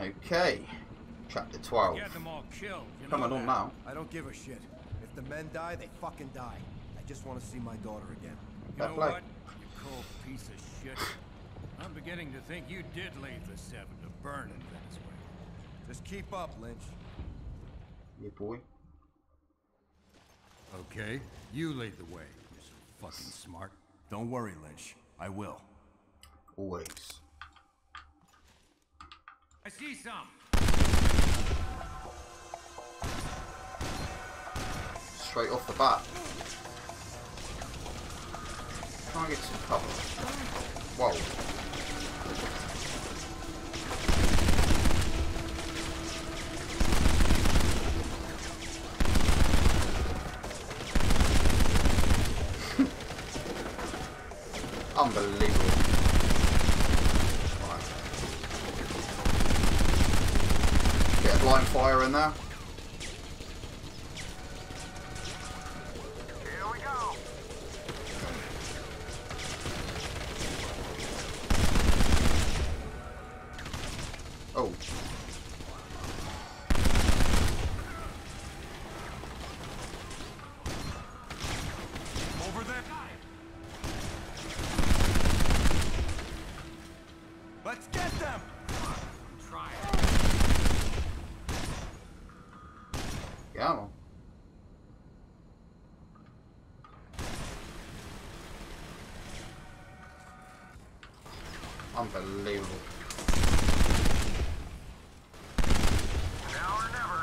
Okay. Chapter 12. Get them all killed. You know Coming on now. I don't give a shit. If the men die, they fucking die. I just want to see my daughter again. You know what? You cold piece of shit. I'm beginning to think you did leave the Seven to burn in Venezuela. Just keep up, Lynch. Yeah, boy. Okay, you lead the way. You're so fucking smart. Don't worry, Lynch. I will. Always. I see some. Straight off the bat. Try and get some cover. Whoa. Unbelievable. она Unbelievable. Now or never.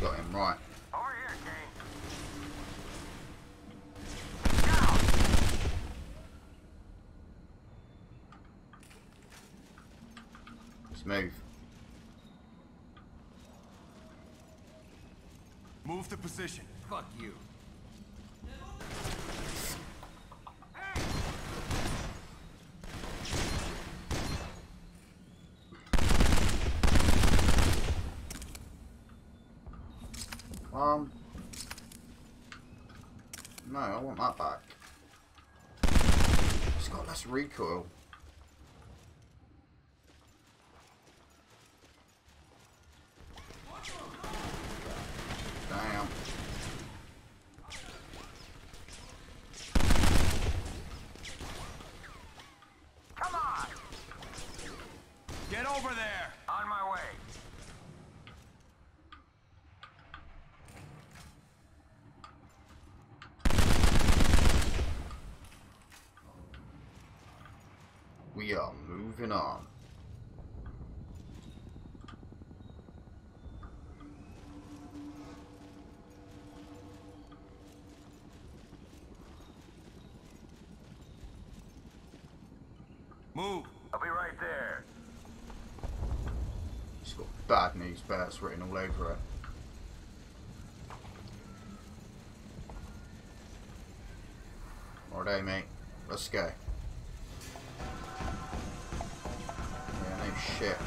Got him right. Over here, Kane. Down. Smooth. Move to position. Fuck you. Um. No, I want that back. It's got less recoil. Damn. Come on. Get over there! On my way. We are moving on. Move! I'll be right there. It's got bad news bears written all over it. Alright, mate. Let's go. Shit.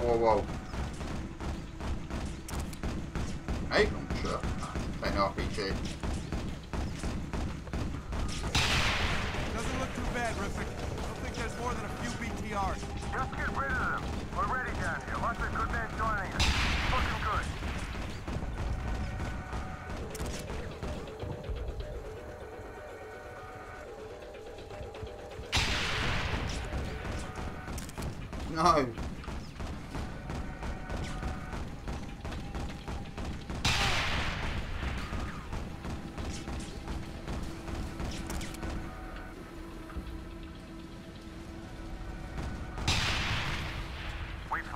Whoa, whoa, whoa, whoa. Hey, launcher. Ain't no RPG. Doesn't look too bad, Riffick. I think there's more than a few BTRs. Just get rid of them. We're ready down here. Lots of good men joining us. Looking good. No.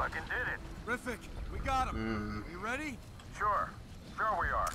Fucking did it. Riffic, we got him. Mm. You ready? Sure. Sure we are.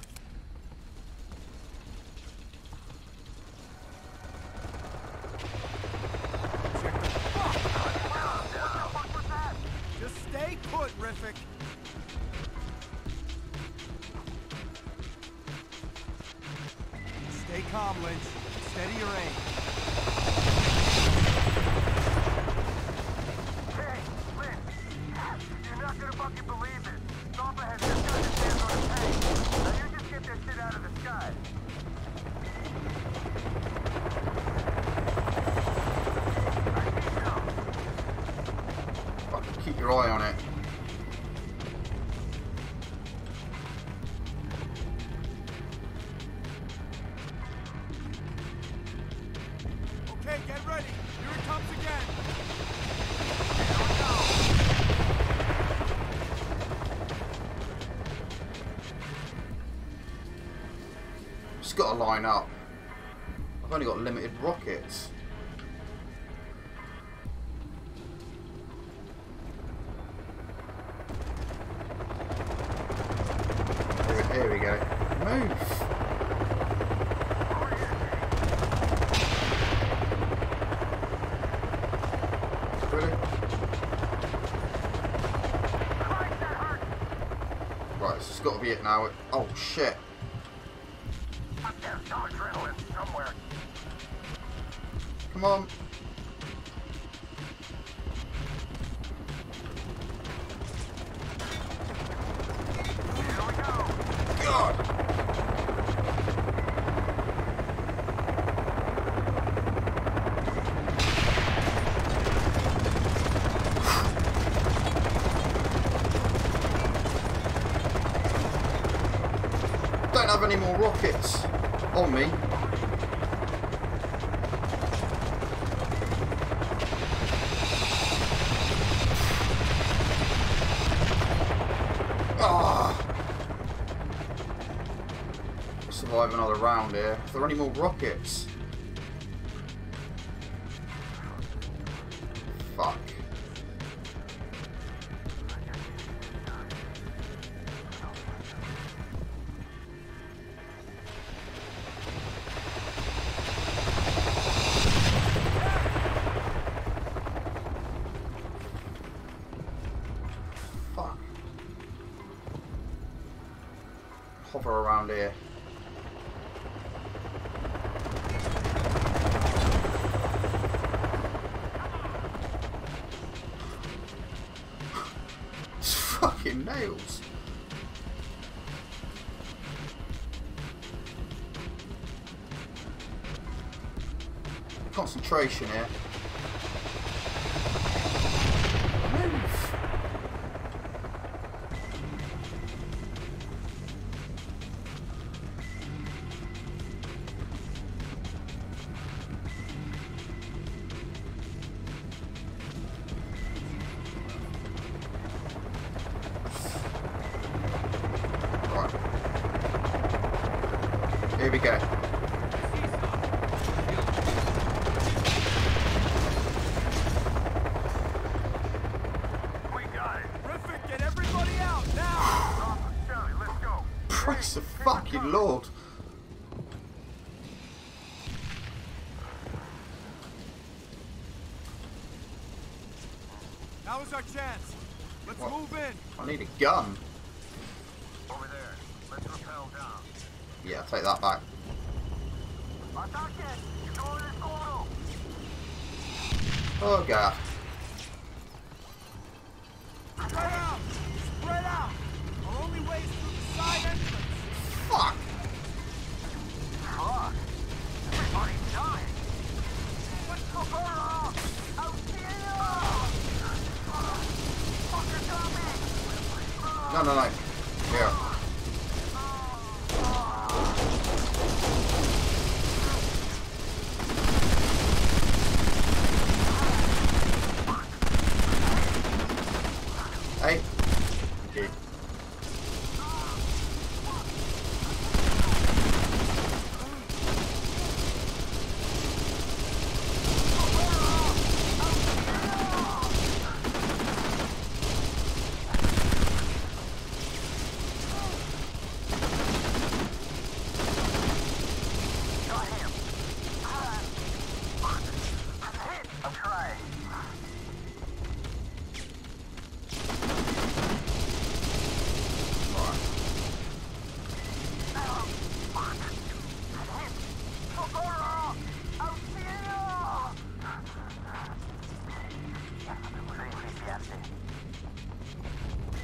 Not believe. Zomba has just got his hands on a tank. Now you just get that shit out of the sky. Keep your eye on it. Just got to line up. I've only got limited rockets. Here, we go. Move! Really? Right, this has got to be it now. Oh shit. Come on. Here we go. God! Don't have any more rockets on me. Ah! Survive another round here. If there are any more rockets. Hover around here. It's fucking nails. Concentration here. Praise the fucking Lord. Now is our chance. Let's What? move in. I need a gun. Over there. Let's rappel down. Yeah, take that back. Ataque! You go in this! Oh god. Spread out. Spread out. Our only way is through the side entrance. Me! No, no, no.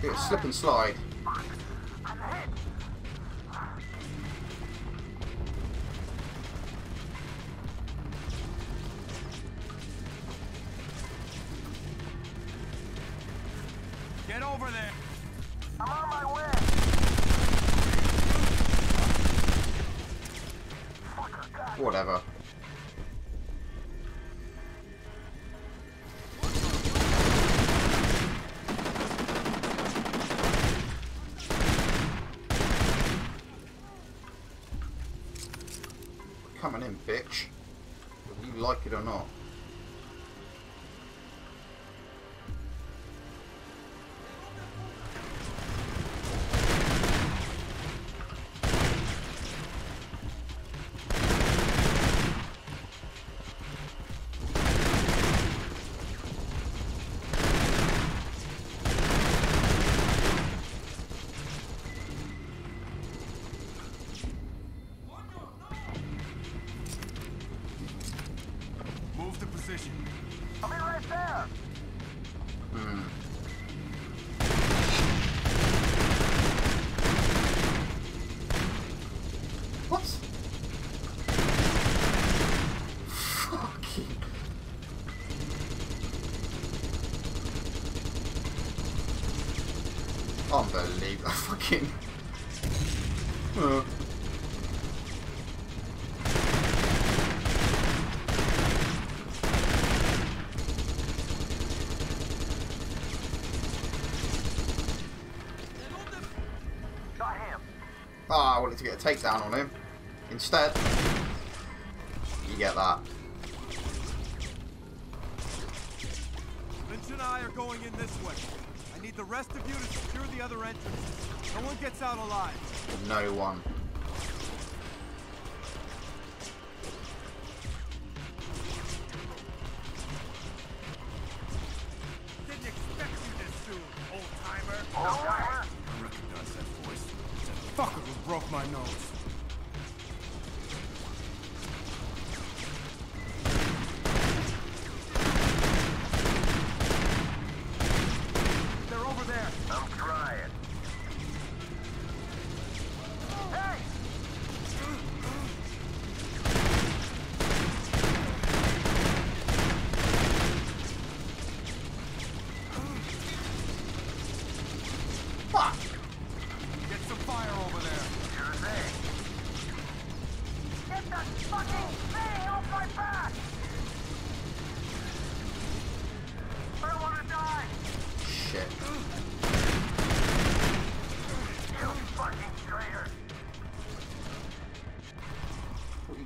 A slip and slide. Get over there. I'm on my way. Whatever. Bitch. Whether you like it or not. Fucking. Ah, I wanted to get a takedown on him. Instead, you get that. Going in this way. I need the rest of you to secure the other entrances. No one gets out alive. No one.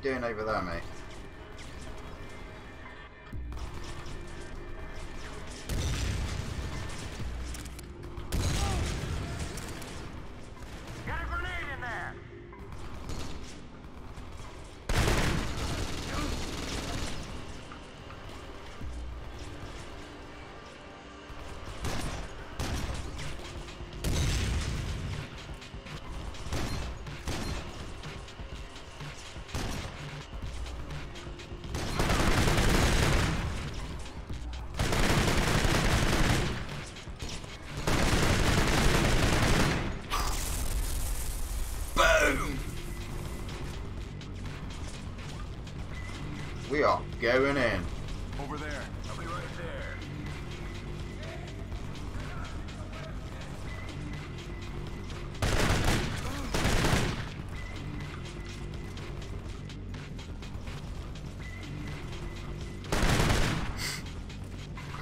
You doing over there, mate? Going in. Over there. I'll be right there.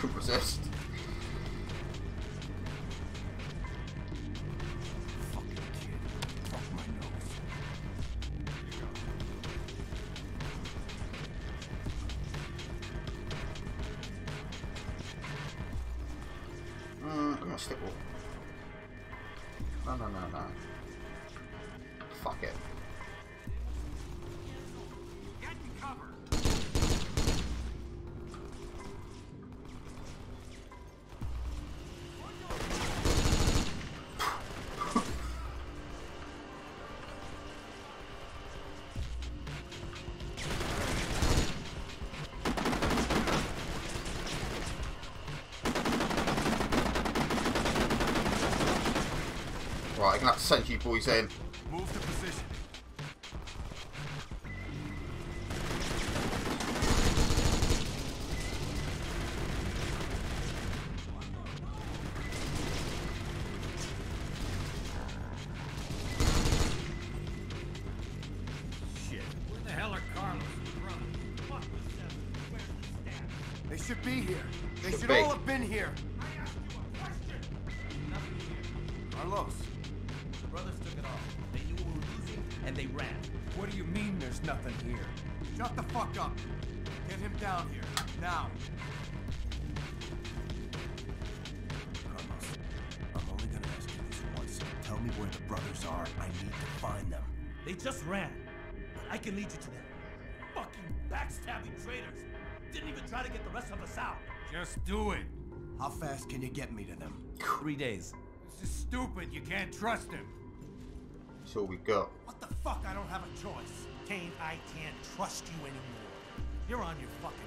Resist. Fuck the seven. Where's the staff? They should be here. They Should should, be. all have been here. Shut fuck up. Get him down here. Now. Carlos, I'm only gonna ask you this once. Tell me where the brothers are. I need to find them. They just ran. But I can lead you to them. Fucking backstabbing traitors. Didn't even try to get the rest of us out. Just do it. How fast can you get me to them? Three days. This is stupid. You can't trust him. So we go. What the fuck? I don't have a choice. Kane, I can't trust you anymore. You're on your fucking.